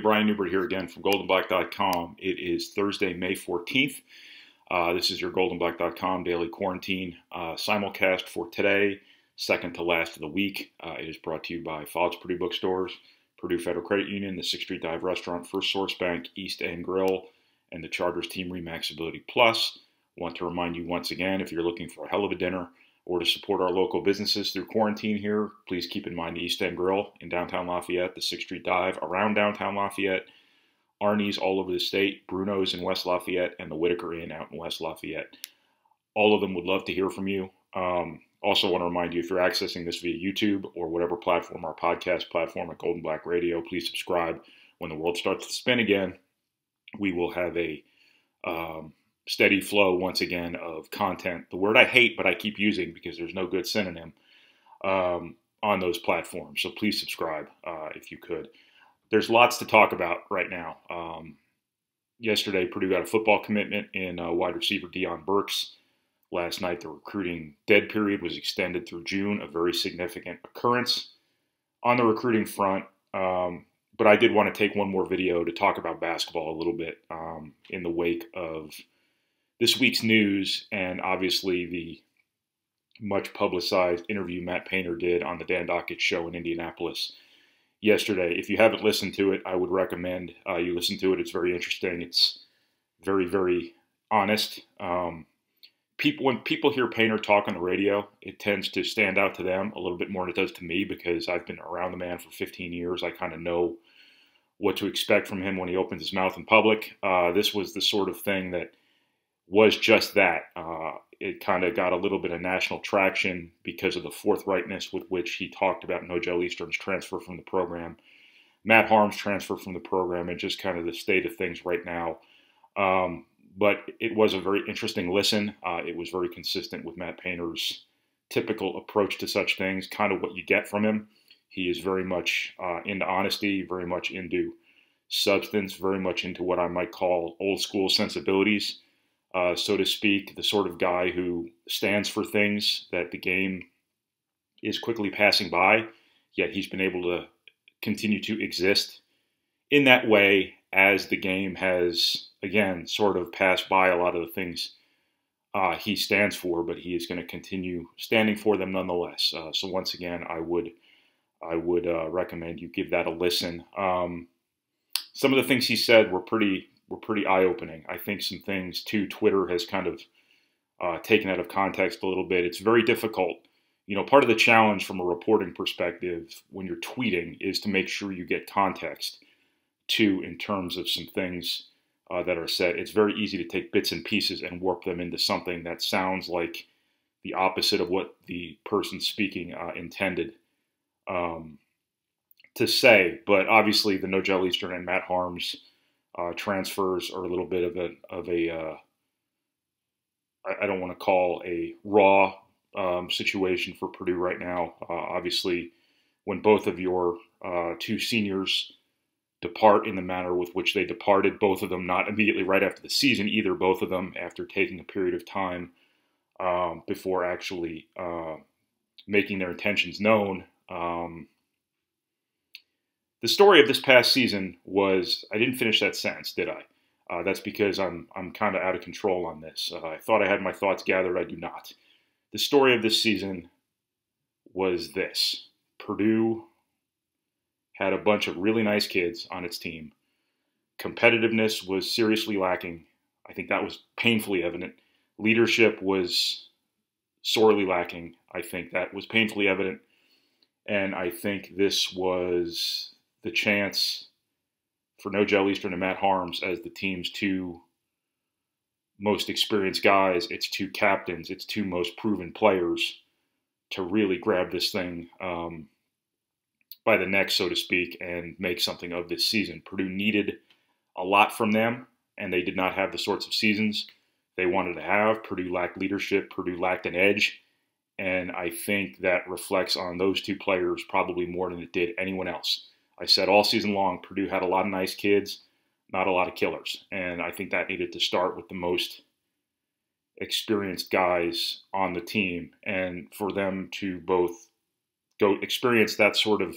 Brian Neubert here again from GoldandBlack.com. It is Thursday, May 14th. Uh, this is your GoldandBlack.com daily quarantine uh, simulcast for today, second to last of the week. Uh, it is brought to you by Fox Purdue Bookstores, Purdue Federal Credit Union, the 6th Street Dive Restaurant, First Source Bank, East End Grill, and the Charters Team Remax Ability Plus. Want to remind you once again if you're looking for a hell of a dinner, or to support our local businesses through quarantine here, please keep in mind the East End Grill in downtown Lafayette, the 6th Street Dive around downtown Lafayette, Arni's all over the state, Bruno's in West Lafayette, and the Whitaker Inn out in West Lafayette. All of them would love to hear from you. Um, also, want to remind you if you're accessing this via YouTube or whatever platform, our podcast platform at Golden Black Radio, please subscribe. When the world starts to spin again, we will have a um, steady flow once again of content. The word I hate, but I keep using because there's no good synonym um, on those platforms. So please subscribe uh, if you could. There's lots to talk about right now. Um, yesterday, Purdue got a football commitment in uh, wide receiver Deion Burks. Last night, the recruiting dead period was extended through June, a very significant occurrence on the recruiting front. Um, but I did want to take one more video to talk about basketball a little bit um, in the wake of this week's news and obviously the much publicized interview Matt Painter did on the Dan Dakich show in Indianapolis yesterday. If you haven't listened to it, I would recommend uh, you listen to it. It's very interesting. It's very, very honest. Um, people, when people hear Painter talk on the radio, it tends to stand out to them a little bit more than it does to me because I've been around the man for 15 years. I kind of know what to expect from him when he opens his mouth in public. Uh, this was the sort of thing that was just that. Uh, it kind of got a little bit of national traction because of the forthrightness with which he talked about Nojel Eastern's transfer from the program, Matt Haarms' transfer from the program, and just kind of the state of things right now. Um, but it was a very interesting listen. Uh, it was very consistent with Matt Painter's typical approach to such things, kind of what you get from him. He is very much uh, into honesty, very much into substance, very much into what I might call old school sensibilities uh, so to speak, the sort of guy who stands for things that the game is quickly passing by, yet he's been able to continue to exist in that way as the game has, again, sort of passed by a lot of the things uh, he stands for, but he is going to continue standing for them nonetheless. Uh, so once again, I would I would uh, recommend you give that a listen. Um, some of the things he said were pretty were pretty eye opening. I think some things too Twitter has kind of uh, taken out of context a little bit. It's very difficult. You know, part of the challenge from a reporting perspective when you're tweeting is to make sure you get context too in terms of some things uh, that are said. It's very easy to take bits and pieces and warp them into something that sounds like the opposite of what the person speaking uh, intended um, to say. But obviously, the Nojel Eastern and Matt Haarms' uh, transfers are a little bit of a of a uh, I, I don't want to call a raw um, situation for Purdue right now. Uh, obviously, when both of your uh, two seniors depart in the manner with which they departed, both of them not immediately right after the season, either both of them after taking a period of time um, before actually uh, making their intentions known. Um, the story of this past season was I didn't finish that sentence, did I? Uh, that's because I'm I'm kind of out of control on this. Uh, I thought I had my thoughts gathered. I do not. The story of this season was this: Purdue had a bunch of really nice kids on its team. Competitiveness was seriously lacking. I think that was painfully evident. Leadership was sorely lacking. I think that was painfully evident. And I think this was the chance for Nojel Eastern and Matt Haarms as the team's two most experienced guys, its two captains, its two most proven players to really grab this thing um, by the neck, so to speak, and make something of this season. Purdue needed a lot from them, and they did not have the sorts of seasons they wanted to have. Purdue lacked leadership, Purdue lacked an edge, and I think that reflects on those two players probably more than it did anyone else. I said all season long, Purdue had a lot of nice kids, not a lot of killers. And I think that needed to start with the most experienced guys on the team and for them to both go experience that sort of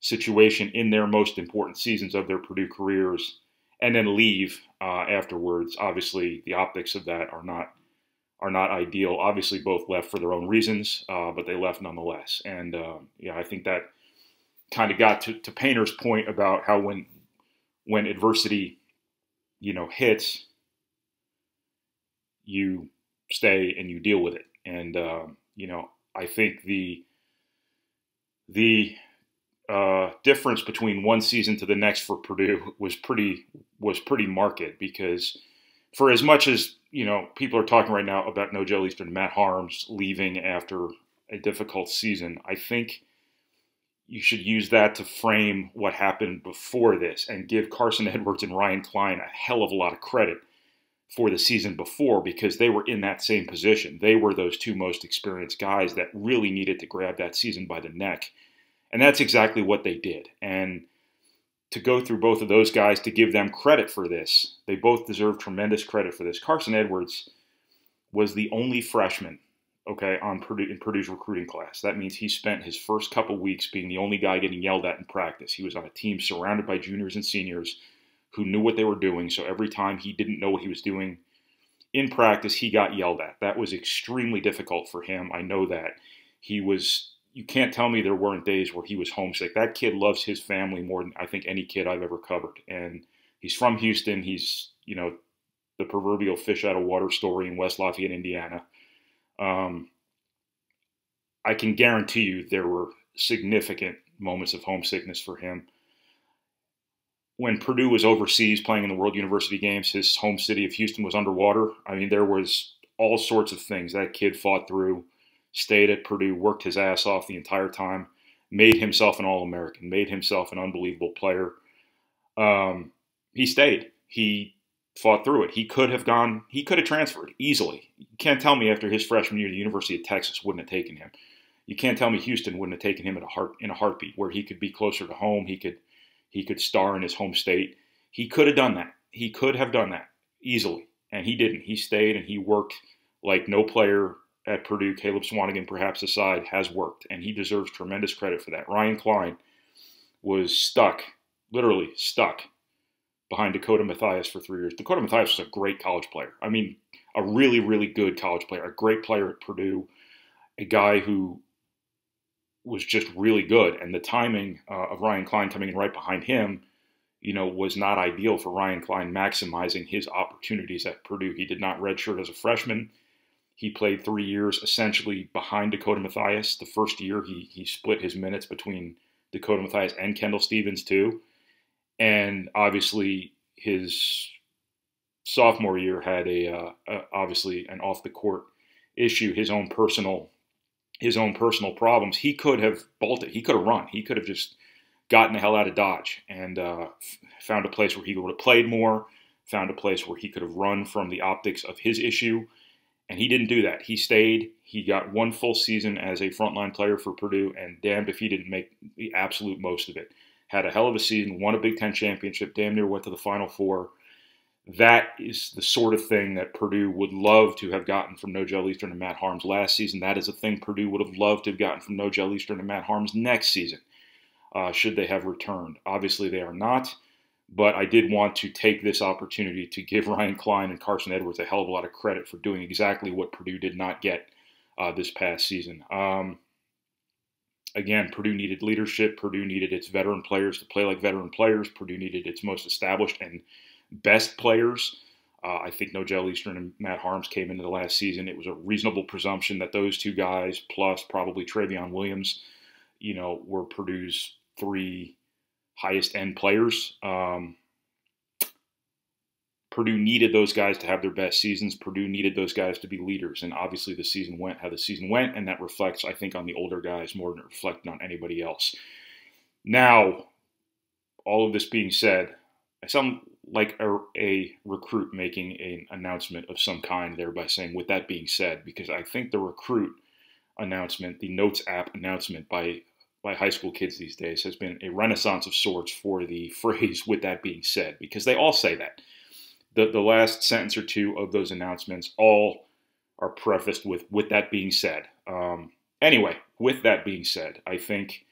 situation in their most important seasons of their Purdue careers and then leave uh, afterwards. Obviously, the optics of that are not are not ideal. Obviously, both left for their own reasons, uh, but they left nonetheless. And uh, yeah, I think that kind of got to, to Painter's point about how when when adversity, you know, hits, you stay and you deal with it. And um, you know, I think the the uh, difference between one season to the next for Purdue was pretty was pretty marked because for as much as you know people are talking right now about Nojel Eastern Matt Haarms leaving after a difficult season, I think you should use that to frame what happened before this and give Carson Edwards and Ryan Cline a hell of a lot of credit for the season before because they were in that same position. They were those two most experienced guys that really needed to grab that season by the neck. And that's exactly what they did. And to go through both of those guys to give them credit for this, they both deserve tremendous credit for this. Carson Edwards was the only freshman, okay, on Purdue in Purdue's recruiting class. That means he spent his first couple weeks being the only guy getting yelled at in practice. He was on a team surrounded by juniors and seniors who knew what they were doing. So every time he didn't know what he was doing in practice, he got yelled at. That was extremely difficult for him. I know that. He was, you can't tell me there weren't days where he was homesick. That kid loves his family more than I think any kid I've ever covered. And he's from Houston. He's, you know, the proverbial fish out of water story in West Lafayette, Indiana. Um, I can guarantee you there were significant moments of homesickness for him when Purdue was overseas playing in the World University Games, his home city of Houston was underwater. I mean, there was all sorts of things that kid fought through, stayed at Purdue, worked his ass off the entire time, made himself an All American, made himself an unbelievable player. Um, he stayed. He fought through it. He could have gone, he could have transferred easily. You can't tell me after his freshman year, the University of Texas wouldn't have taken him. You can't tell me Houston wouldn't have taken him in a heart in a heartbeat, where he could be closer to home. He could he could star in his home state. He could have done that. He could have done that easily, and he didn't. He stayed and he worked like no player at Purdue, Caleb Swanigan perhaps aside, has worked, and he deserves tremendous credit for that. Ryan Cline was stuck, literally stuck, behind Dakota Mathias for three years. Dakota Mathias was a great college player. I mean, a really, really good college player, a great player at Purdue, a guy who was just really good. And the timing uh, of Ryan Cline coming in right behind him, you know, was not ideal for Ryan Cline maximizing his opportunities at Purdue. He did not redshirt as a freshman. He played three years essentially behind Dakota Mathias. The first year, he he split his minutes between Dakota Mathias and Kendall Stephens too, and obviously his sophomore year had a, uh, obviously an off the court issue, his own personal his own personal problems, he could have bolted. He could have run. He could have just gotten the hell out of Dodge and uh, found a place where he would have played more, found a place where he could have run from the optics of his issue. And he didn't do that. He stayed. He got one full season as a frontline player for Purdue, and damned if he didn't make the absolute most of it. Had a hell of a season, won a Big Ten championship, damn near went to the Final Four that is the sort of thing that Purdue would love to have gotten from Nojel Eastern and Matt Haarms last season. That is a thing Purdue would have loved to have gotten from Nojel Eastern and Matt Haarms next season, uh, should they have returned. Obviously, they are not, but I did want to take this opportunity to give Ryan Cline and Carson Edwards a hell of a lot of credit for doing exactly what Purdue did not get uh, this past season. Um, again, Purdue needed leadership. Purdue needed its veteran players to play like veteran players. Purdue needed its most established and best players. Uh, I think Nojel Eastern and Matt Haarms came into the last season. It was a reasonable presumption that those two guys, plus probably Trevion Williams, you know, were Purdue's three highest end players. Um, Purdue needed those guys to have their best seasons. Purdue needed those guys to be leaders. And obviously, the season went how the season went. And that reflects, I think, on the older guys more than it reflected on anybody else. Now, all of this being said, I sound like a, a, recruit making an announcement of some kind there by saying, with that being said, because I think the recruit announcement, the Notes app announcement by by high school kids these days has been a renaissance of sorts for the phrase with that being said, because they all say that. The, the last sentence or two of those announcements all are prefaced with with that being said. Um, anyway, with that being said, I think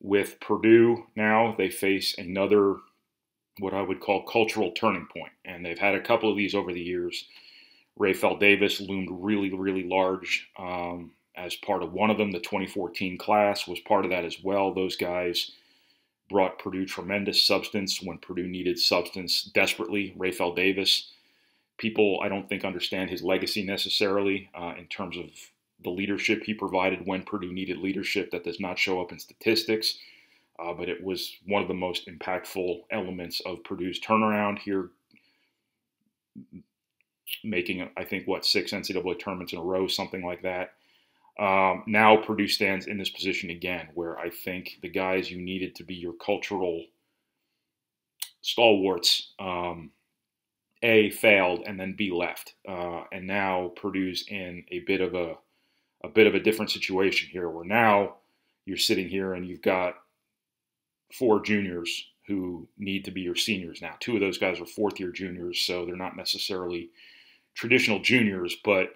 With Purdue now, they face another what I would call cultural turning point, and they've had a couple of these over the years. Rapheal Davis loomed really, really large um, as part of one of them. The 2014 class was part of that as well. Those guys brought Purdue tremendous substance when Purdue needed substance desperately. Rapheal Davis, people I don't think understand his legacy necessarily uh, in terms of the leadership he provided when Purdue needed leadership that does not show up in statistics. Uh, but it was one of the most impactful elements of Purdue's turnaround here, making, I think, what, six NCAA tournaments in a row, something like that. Um, now Purdue stands in this position again, where I think the guys you needed to be your cultural stalwarts, um, A, failed, and then B, left. Uh, and now Purdue's in a bit of a a bit of a different situation here, where now you're sitting here and you've got four juniors who need to be your seniors now. Two of those guys are fourth year juniors, so they're not necessarily traditional juniors, but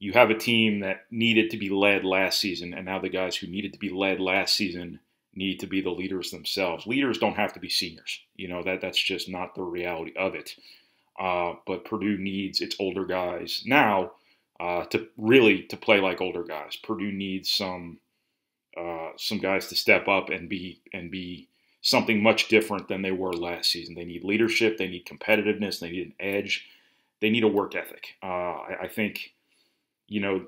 you have a team that needed to be led last season, and now the guys who needed to be led last season need to be the leaders themselves. Leaders don't have to be seniors. You know, that that's just not the reality of it. Uh, but Purdue needs its older guys now uh, to really to play like older guys. Purdue needs some uh, some guys to step up and be and be something much different than they were last season. They need leadership. They need competitiveness. They need an edge. They need a work ethic. Uh, I, I think, you know,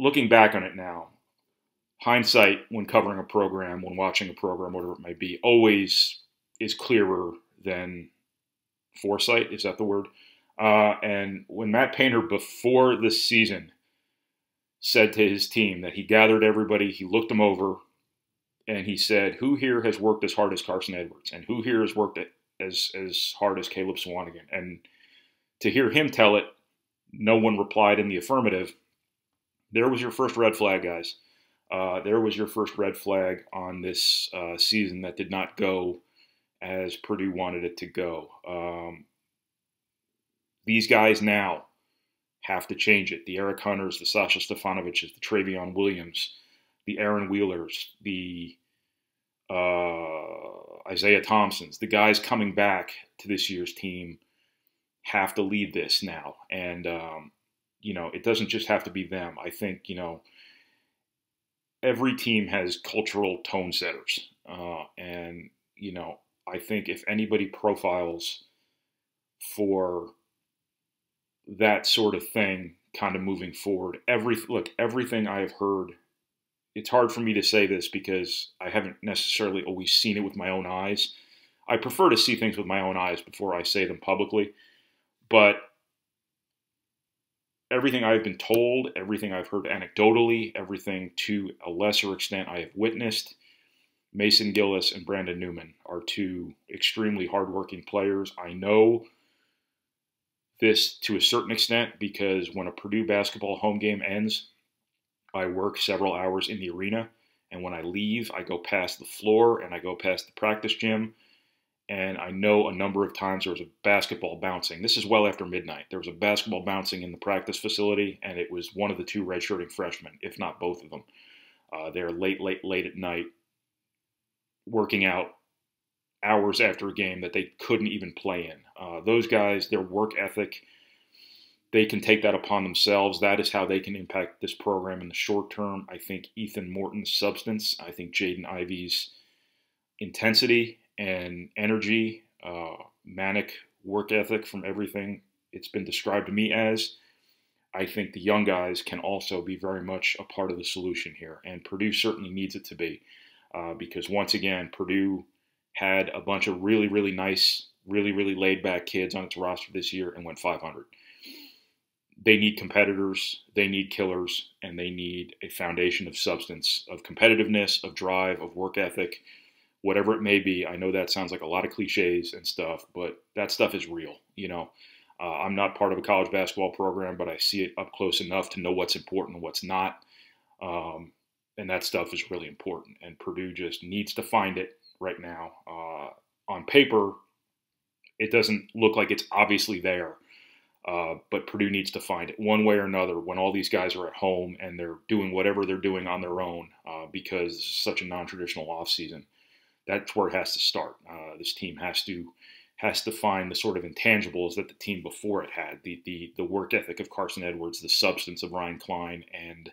looking back on it now, hindsight when covering a program, when watching a program, whatever it might be, always is clearer than foresight. Is that the word? Uh, and when Matt Painter, before the season, said to his team that he gathered everybody, he looked them over, and he said, "Who here has worked as hard as Carson Edwards, and who here has worked as as hard as Caleb Swanigan?" And to hear him tell it, no one replied in the affirmative. There was your first red flag, guys. Uh, there was your first red flag on this uh, season that did not go as Purdue wanted it to go. Um, these guys now have to change it. The Eric Hunters, the Sasha Stefanovics, the Trevion Williams, the Aaron Wheelers, the uh, Isaiah Thompsons, the guys coming back to this year's team have to lead this now. And, um, you know, it doesn't just have to be them. I think, you know, every team has cultural tone setters. Uh, and, you know, I think if anybody profiles for that sort of thing kind of moving forward. Every look, everything I have heard, it's hard for me to say this because I haven't necessarily always seen it with my own eyes. I prefer to see things with my own eyes before I say them publicly. But everything I've been told, everything I've heard anecdotally, everything to a lesser extent I have witnessed, Mason Gillis and Brandon Newman are two extremely hardworking players. I know this to a certain extent because when a Purdue basketball home game ends, I work several hours in the arena. And when I leave, I go past the floor and I go past the practice gym. And I know a number of times there was a basketball bouncing. This is well after midnight. There was a basketball bouncing in the practice facility, and it was one of the two redshirting freshmen, if not both of them. Uh, they're late, late, late at night working out hours after a game that they couldn't even play in. Uh, those guys, their work ethic, they can take that upon themselves. That is how they can impact this program in the short term. I think Ethan Morton's substance, I think Jaden Ivey's intensity and energy, uh, manic work ethic from everything it's been described to me as. I think the young guys can also be very much a part of the solution here, and Purdue certainly needs it to be, uh, because once again, Purdue had a bunch of really, really nice, really, really laid back kids on its roster this year and went 500. They need competitors, they need killers, and they need a foundation of substance, of competitiveness, of drive, of work ethic, whatever it may be. I know that sounds like a lot of cliches and stuff, but that stuff is real. You know, uh, I'm not part of a college basketball program, but I see it up close enough to know what's important and what's not. Um, and that stuff is really important. And Purdue just needs to find it right now. Uh, on paper, it doesn't look like it's obviously there. Uh, but Purdue needs to find it one way or another when all these guys are at home and they're doing whatever they're doing on their own uh, because it's such a non-traditional offseason. That's where it has to start. Uh, this team has to has to find the sort of intangibles that the team before it had the the the work ethic of Carson Edwards, the substance of Ryan Cline and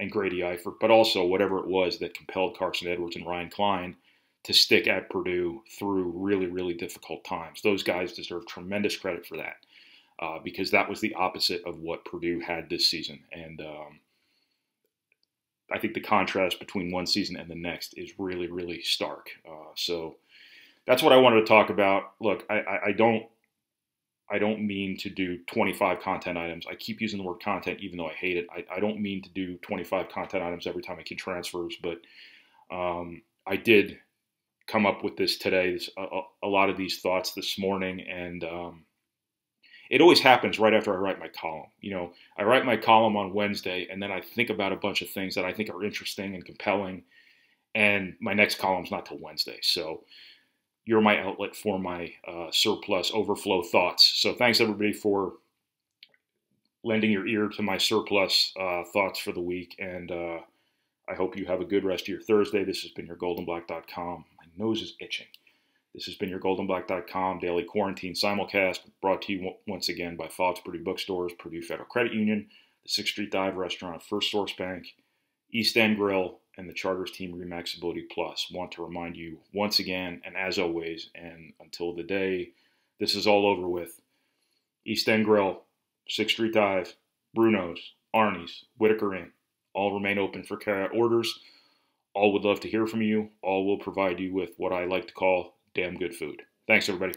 and Grady Eifert, but also whatever it was that compelled Carson Edwards and Ryan Cline to stick at Purdue through really really difficult times. Those guys deserve tremendous credit for that uh, because that was the opposite of what Purdue had this season and. Um, I think the contrast between one season and the next is really, really stark. Uh, so that's what I wanted to talk about. Look, I, I, I don't I don't mean to do 25 content items. I keep using the word content even though I hate it. I, I don't mean to do 25 content items every time I can transfers, but um, I did come up with this today, this, a, a, lot of these thoughts this morning, and um, it always happens right after I write my column. You know, I write my column on Wednesday, and then I think about a bunch of things that I think are interesting and compelling, and my next column's not till Wednesday. So you're my outlet for my uh, surplus overflow thoughts. So thanks everybody for lending your ear to my surplus uh, thoughts for the week. And uh, I hope you have a good rest of your Thursday. This has been your GoldandBlack.com. My nose is itching. This has been your GoldandBlack.com daily quarantine simulcast brought to you once again by Fox Purdue Bookstores, Purdue Federal Credit Union, the 6th Street Dive Restaurant, First Source Bank, East End Grill, and the Charters Team Remaxability Plus. Want to remind you once again, and as always, and until the day this is all over with, East End Grill, 6th Street Dive, Bruno's, Arni's, Whitaker Inn, all remain open for carryout orders. All would love to hear from you. All will provide you with what I like to call damn good food. Thanks, everybody.